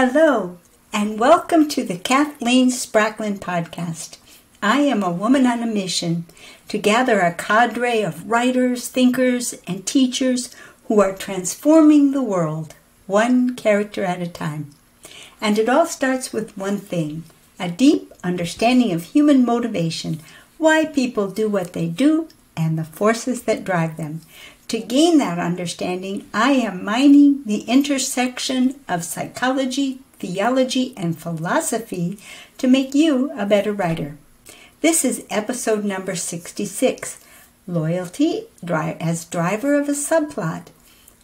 Hello, and welcome to the Kathleen Spracklen podcast. I am a woman on a mission to gather a cadre of writers, thinkers, and teachers who are transforming the world, one character at a time. And it all starts with one thing a deep understanding of human motivation, why people do what they do, and the forces that drive them. To gain that understanding, I am mining the intersection of psychology, theology, and philosophy to make you a better writer. This is episode number 66 Loyalty as Driver of a Subplot.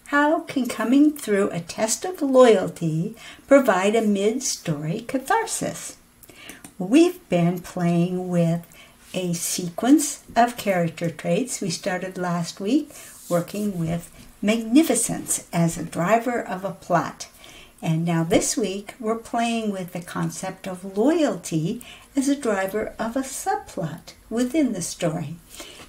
How can coming through a test of loyalty provide a mid story catharsis? We've been playing with a sequence of character traits. We started last week working with magnificence as a driver of a plot. And now this week we're playing with the concept of loyalty as a driver of a subplot within the story.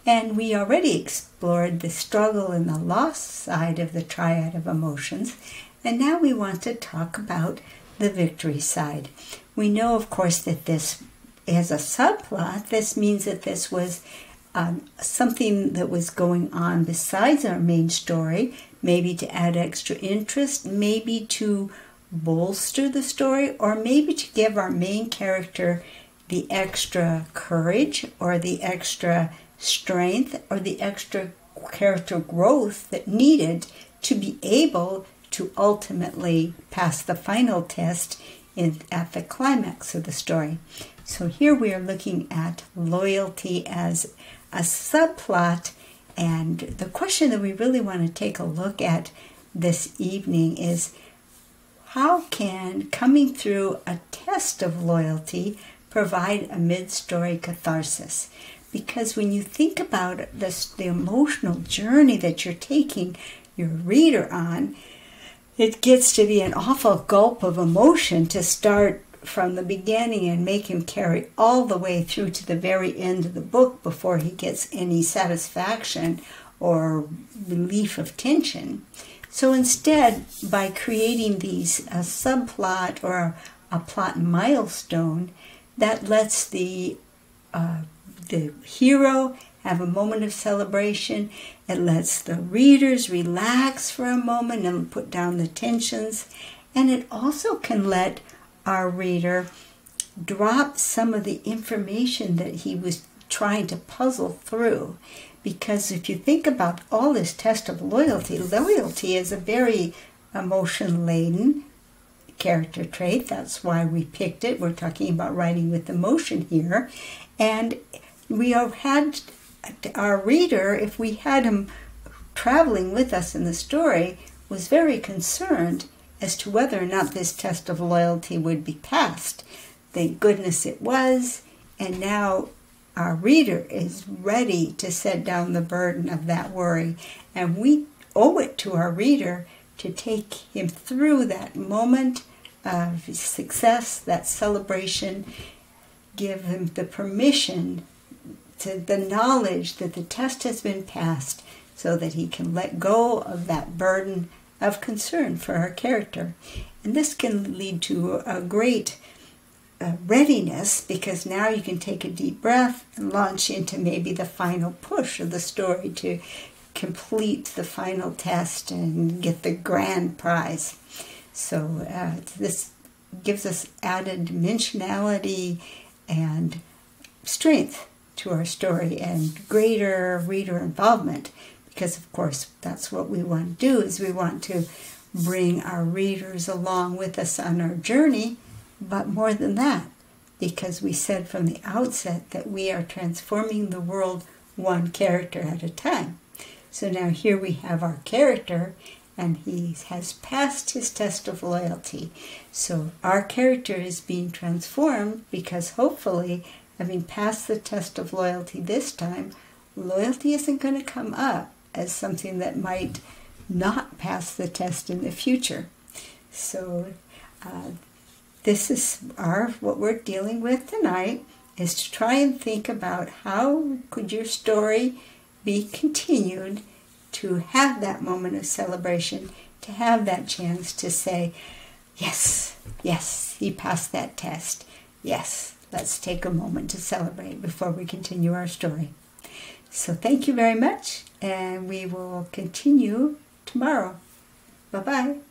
And we already explored the struggle and the loss side of the triad of emotions. And now we want to talk about the victory side. We know, of course, that this as a subplot, this means that this was um, something that was going on besides our main story, maybe to add extra interest, maybe to bolster the story, or maybe to give our main character the extra courage or the extra strength or the extra character growth that needed to be able to ultimately pass the final test in, at the climax of the story. So here we are looking at loyalty as a subplot. And the question that we really want to take a look at this evening is how can coming through a test of loyalty provide a mid story catharsis? Because when you think about this, the emotional journey that you're taking your reader on, it gets to be an awful gulp of emotion to start from the beginning and make him carry all the way through to the very end of the book before he gets any satisfaction or relief of tension. So instead, by creating these a subplot or a plot milestone, that lets the uh, the hero have a moment of celebration. It lets the readers relax for a moment and put down the tensions. And it also can let our reader drop some of the information that he was trying to puzzle through. Because if you think about all this test of loyalty, loyalty is a very emotion laden character trait. That's why we picked it. We're talking about writing with emotion here. And we have had our reader, if we had him traveling with us in the story, was very concerned as to whether or not this test of loyalty would be passed. Thank goodness it was, and now our reader is ready to set down the burden of that worry, and we owe it to our reader to take him through that moment of success, that celebration, give him the permission to the knowledge that the test has been passed so that he can let go of that burden of concern for her character. And this can lead to a great uh, readiness because now you can take a deep breath and launch into maybe the final push of the story to complete the final test and get the grand prize. So uh, this gives us added dimensionality and strength to our story and greater reader involvement because of course that's what we want to do is we want to bring our readers along with us on our journey. But more than that because we said from the outset that we are transforming the world one character at a time. So now here we have our character and he has passed his test of loyalty. So our character is being transformed because hopefully having passed the test of loyalty this time loyalty isn't going to come up as something that might not pass the test in the future. So, uh, this is our what we're dealing with tonight is to try and think about how could your story be continued to have that moment of celebration, to have that chance to say, yes, Yes, he passed that test. Yes, let's take a moment to celebrate before we continue our story. So thank you very much, and we will continue tomorrow. Bye bye.